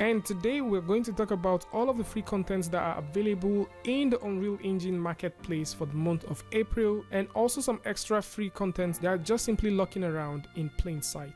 And today we're going to talk about all of the free contents that are available in the Unreal Engine marketplace for the month of April and also some extra free contents that are just simply lurking around in plain sight.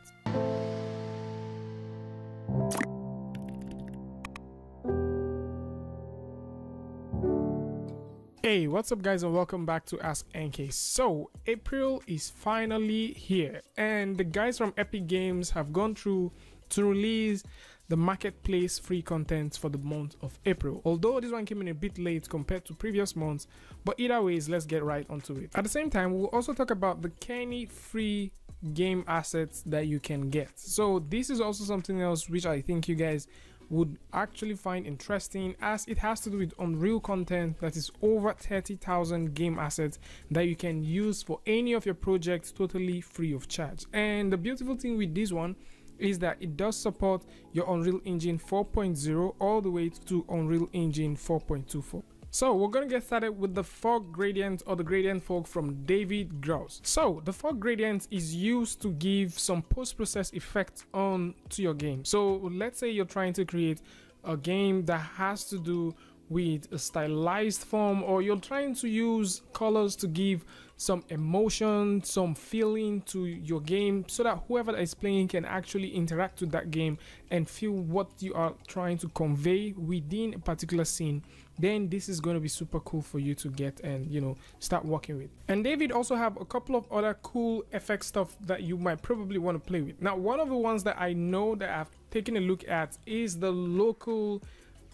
Hey, what's up guys and welcome back to Ask NK. So, April is finally here and the guys from Epic Games have gone through to release the marketplace free content for the month of April. Although this one came in a bit late compared to previous months, but either ways, let's get right onto it. At the same time, we'll also talk about the Kenney free game assets that you can get. So this is also something else which I think you guys would actually find interesting as it has to do with Unreal content that is over 30,000 game assets that you can use for any of your projects totally free of charge. And the beautiful thing with this one is that it does support your Unreal Engine 4.0 all the way to Unreal Engine 4.24. So we're gonna get started with the fog gradient or the gradient fog from David Grouse. So the fog gradient is used to give some post-process effect on to your game. So let's say you're trying to create a game that has to do with a stylized form or you're trying to use colors to give some emotion some feeling to your game so that whoever is playing can actually interact with that game and feel what you are trying to convey within a particular scene. Then this is going to be super cool for you to get and you know start working with. And david also have a couple of other cool effect stuff that you might probably want to play with. Now one of the ones that i know that i've taken a look at is the local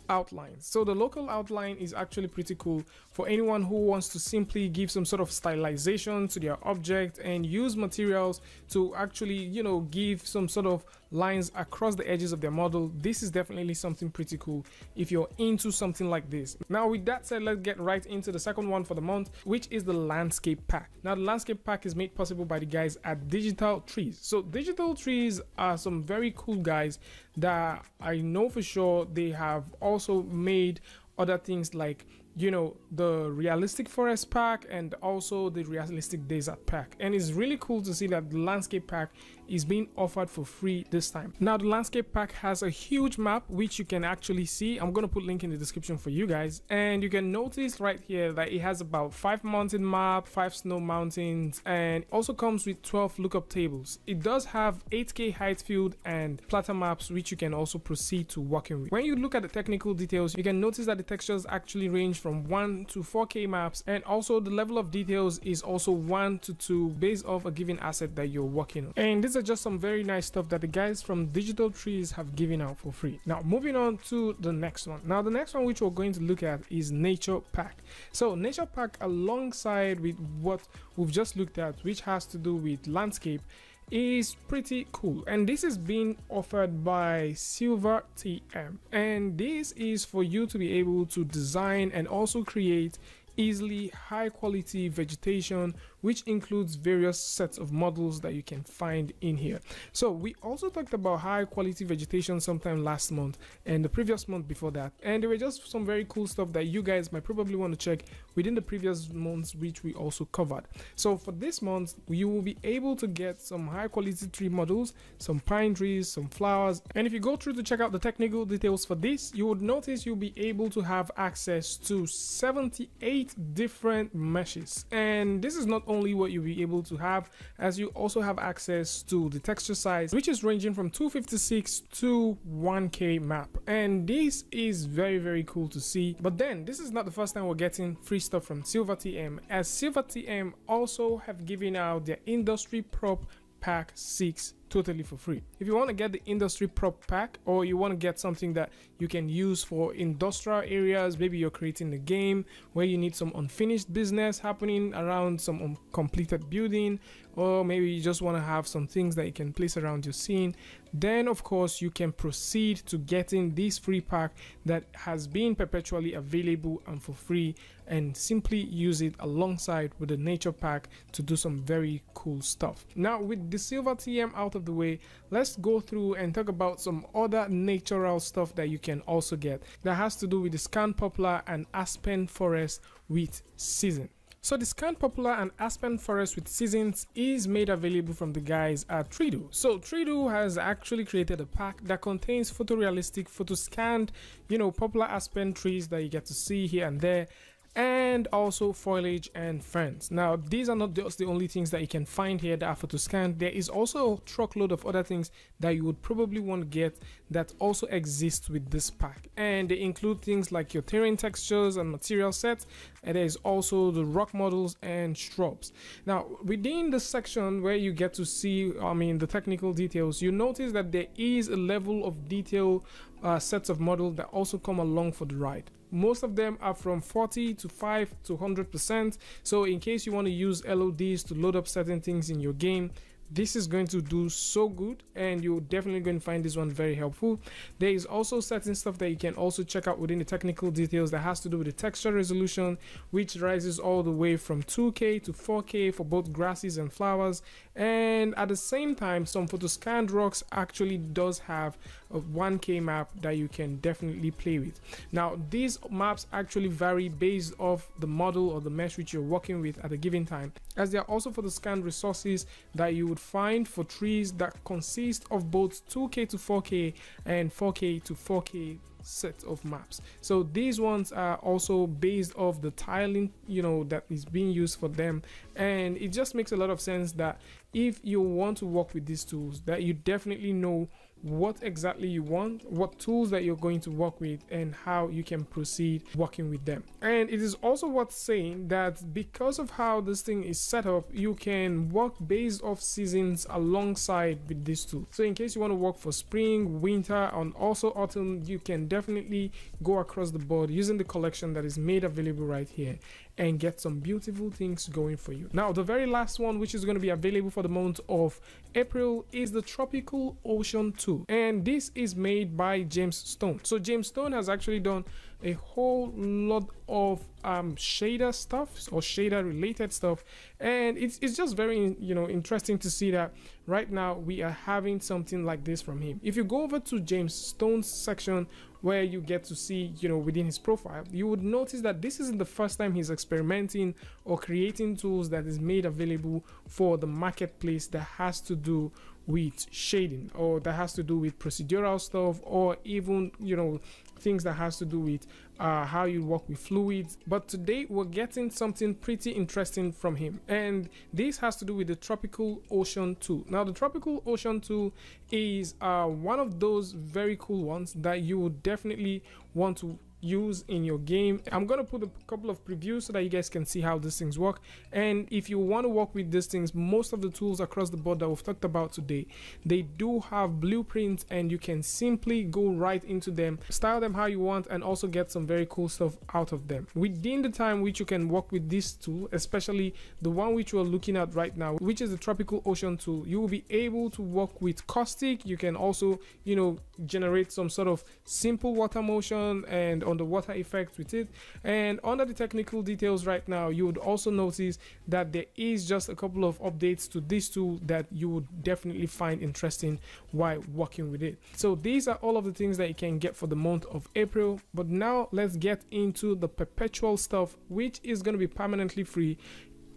outlines. So the local outline is actually pretty cool for anyone who wants to simply give some sort of stylization to their object and use materials to actually, you know, give some sort of lines across the edges of their model. This is definitely something pretty cool if you're into something like this. Now with that said, let's get right into the second one for the month, which is the landscape pack. Now the landscape pack is made possible by the guys at Digital Trees. So Digital Trees are some very cool guys that I know for sure they have also made other things like you know the realistic forest pack and also the realistic desert pack and it's really cool to see that the landscape pack is being offered for free this time. Now the landscape pack has a huge map which you can actually see. I'm going to put link in the description for you guys. And you can notice right here that it has about five mountain map five snow mountains and also comes with 12 lookup tables. It does have 8k height field and platter maps which you can also proceed to working with. When you look at the technical details you can notice that the textures actually range from 1 to 4k maps and also the level of details is also 1 to 2 based off a given asset that you're working on. And these are just some very nice stuff that the guys from digital trees have given out for free. Now moving on to the next one. Now the next one which we're going to look at is nature pack. So nature pack alongside with what we've just looked at which has to do with landscape is pretty cool. And this is being offered by silver tm and this is for you to be able to design and also create easily high quality vegetation which includes various sets of models that you can find in here. So we also talked about high quality vegetation sometime last month and the previous month before that. And there were just some very cool stuff that you guys might probably want to check within the previous months which we also covered. So for this month you will be able to get some high quality tree models some pine trees some flowers. And if you go through to check out the technical details for this you would notice you'll be able to have access to 78 different meshes. And this is not only what you'll be able to have as you also have access to the texture size which is ranging from 256 to 1k map. And this is very very cool to see. But then this is not the first time we're getting free stuff from silver tm as silver tm also have given out their industry prop pack 6 totally for free. If you want to get the industry prop pack or you want to get something that you can use for industrial areas, maybe you're creating a game where you need some unfinished business happening around some uncompleted building, or maybe you just want to have some things that you can place around your scene, then of course you can proceed to getting this free pack that has been perpetually available and for free and simply use it alongside with the nature pack to do some very cool stuff. Now with the silver TM out of the way, let's go through and talk about some other natural stuff that you can also get that has to do with the scan poplar and aspen forest with season. So the Scanned Poplar and Aspen Forest with Seasons is made available from the guys at Treedo. So Treedo has actually created a pack that contains photorealistic, photo-scanned, you know, poplar aspen trees that you get to see here and there and also foliage and ferns. Now, these are not just the only things that you can find here that are scan. There is also a truckload of other things that you would probably want to get that also exist with this pack. And they include things like your terrain textures and material sets. And there is also the rock models and shrubs. Now, within the section where you get to see, I mean, the technical details, you notice that there is a level of detail uh, sets of models that also come along for the ride most of them are from 40 to 5 to 100 percent. So in case you want to use LODs to load up certain things in your game this is going to do so good and you're definitely going to find this one very helpful. There is also certain stuff that you can also check out within the technical details that has to do with the texture resolution which rises all the way from 2k to 4k for both grasses and flowers. And at the same time some photoscanned rocks actually does have a 1k map that you can definitely play with. Now these maps actually vary based off the model or the mesh which you're working with at a given time as they are also for the scanned resources that you would find for trees that consist of both 2k to 4k and 4k to 4k set of maps. So these ones are also based off the tiling you know that is being used for them. And it just makes a lot of sense that if you want to work with these tools that you definitely know what exactly you want, what tools that you're going to work with, and how you can proceed working with them. And it is also worth saying that because of how this thing is set up, you can work based off seasons alongside with this tool. So in case you want to work for spring, winter, and also autumn, you can definitely go across the board using the collection that is made available right here and get some beautiful things going for you. Now, the very last one, which is going to be available for the month of April, is the Tropical Ocean 2. And this is made by James Stone. So James Stone has actually done a whole lot of um, shader stuff or shader related stuff. And it's, it's just very you know interesting to see that right now we are having something like this from him. If you go over to james stone's section where you get to see you know within his profile you would notice that this isn't the first time he's experimenting or creating tools that is made available for the marketplace that has to do with shading or that has to do with procedural stuff or even you know things that has to do with uh, how you work with fluids. But today we're getting something pretty interesting from him and this has to do with the tropical ocean 2 now the tropical ocean 2 is uh, one of those very cool ones that you would definitely want to use in your game. I'm gonna put a couple of previews so that you guys can see how these things work. And if you want to work with these things most of the tools across the board that we've talked about today they do have blueprints and you can simply go right into them style them how you want and also get some very cool stuff out of them. Within the time which you can work with this tool especially the one which we're looking at right now which is the tropical ocean tool you will be able to work with caustic. You can also you know generate some sort of simple water motion and on the water effect with it. And under the technical details right now you would also notice that there is just a couple of updates to this tool that you would definitely find interesting while working with it. So these are all of the things that you can get for the month of April. But now let's get into the perpetual stuff which is going to be permanently free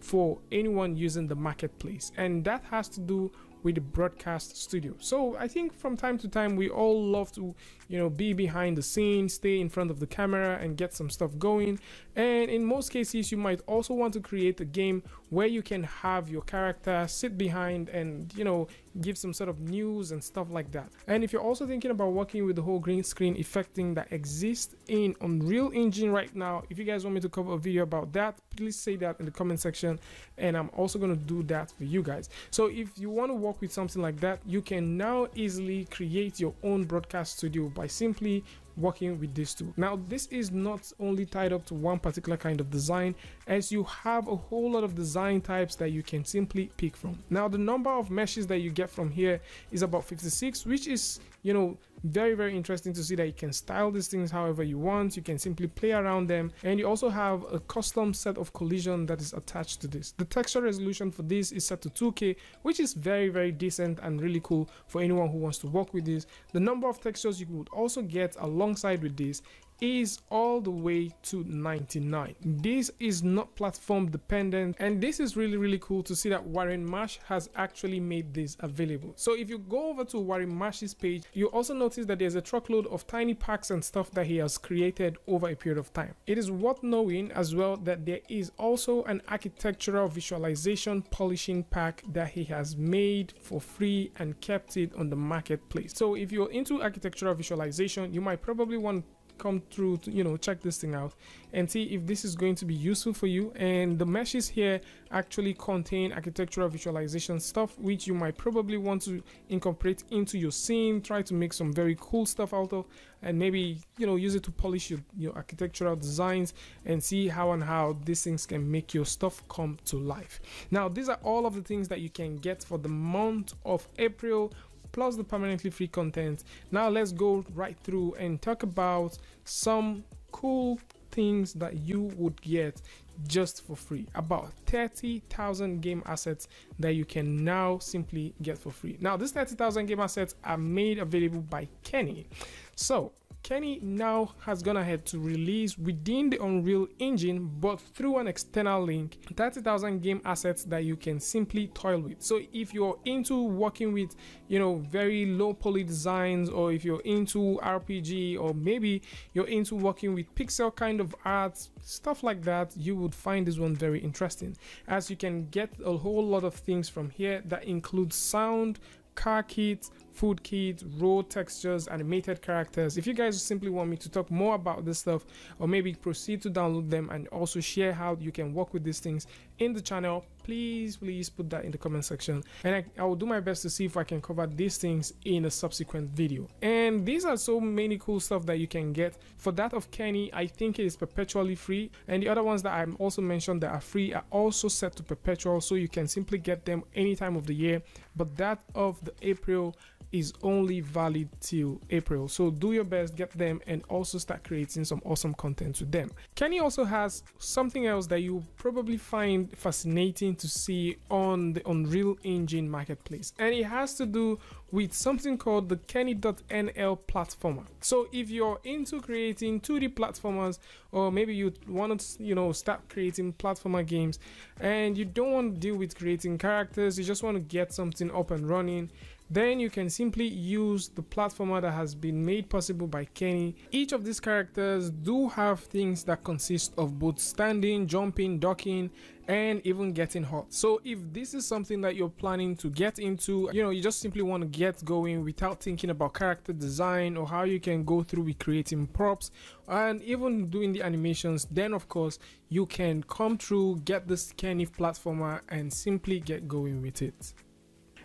for anyone using the marketplace. And that has to do with the broadcast studio. So I think from time to time we all love to, you know, be behind the scenes, stay in front of the camera and get some stuff going. And in most cases you might also want to create a game where you can have your character sit behind and, you know, give some sort of news and stuff like that. And if you're also thinking about working with the whole green screen effecting that exists in Unreal Engine right now, if you guys want me to cover a video about that, please say that in the comment section and I'm also going to do that for you guys. So if you want to work with something like that, you can now easily create your own broadcast studio by simply working with these two. Now, this is not only tied up to one particular kind of design, as you have a whole lot of design types that you can simply pick from. Now, the number of meshes that you get from here is about 56, which is, you know, very very interesting to see that you can style these things however you want. You can simply play around them. And you also have a custom set of collision that is attached to this. The texture resolution for this is set to 2k which is very very decent and really cool for anyone who wants to work with this. The number of textures you would also get alongside with this is all the way to 99 this is not platform dependent and this is really really cool to see that warren marsh has actually made this available. So if you go over to warren marsh's page you also notice that there's a truckload of tiny packs and stuff that he has created over a period of time. It is worth knowing as well that there is also an architectural visualization polishing pack that he has made for free and kept it on the marketplace. So if you're into architectural visualization you might probably want come through to you know check this thing out and see if this is going to be useful for you. And the meshes here actually contain architectural visualization stuff which you might probably want to incorporate into your scene try to make some very cool stuff out of and maybe you know use it to polish your, your architectural designs and see how and how these things can make your stuff come to life. Now these are all of the things that you can get for the month of april plus the permanently free content. Now let's go right through and talk about some cool things that you would get just for free. About 30,000 game assets that you can now simply get for free. Now these 30,000 game assets are made available by Kenney. So Kenney now has gone ahead to release within the Unreal Engine but through an external link 30,000 game assets that you can simply toil with. So if you're into working with, you know, very low poly designs or if you're into RPG or maybe you're into working with pixel kind of art, stuff like that, you would find this one very interesting as you can get a whole lot of things from here that include sound, car kits, food kits, raw textures, animated characters. If you guys simply want me to talk more about this stuff or maybe proceed to download them and also share how you can work with these things in the channel, please, please put that in the comment section. And I, I will do my best to see if I can cover these things in a subsequent video. And these are so many cool stuff that you can get. For that of Kenney, I think it is perpetually free. And the other ones that I'm also mentioned that are free are also set to perpetual. So you can simply get them any time of the year. But that of the April is only valid till April. So do your best, get them, and also start creating some awesome content with them. Kenney also has something else that you probably find fascinating to see on the Unreal Engine marketplace, and it has to do with something called the Kenney.nl platformer. So if you're into creating 2D platformers, or maybe you want to, you know, start creating platformer games, and you don't want to deal with creating characters, you just want to get something up and running then you can simply use the platformer that has been made possible by Kenney. Each of these characters do have things that consist of both standing, jumping, ducking, and even getting hot. So if this is something that you're planning to get into, you know, you just simply want to get going without thinking about character design or how you can go through with creating props and even doing the animations, then of course you can come through, get this Kenney platformer and simply get going with it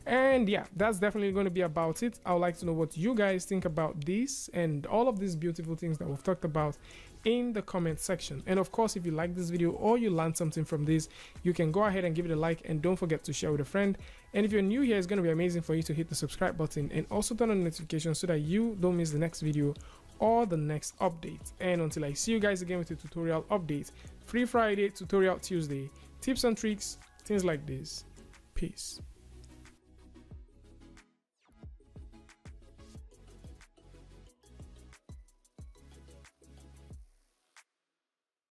and yeah that's definitely going to be about it. I would like to know what you guys think about this and all of these beautiful things that we've talked about in the comment section. And of course if you like this video or you learned something from this you can go ahead and give it a like and don't forget to share with a friend. And if you're new here it's going to be amazing for you to hit the subscribe button and also turn on notifications so that you don't miss the next video or the next update. And until i see you guys again with a tutorial update free friday tutorial tuesday tips and tricks things like this. Peace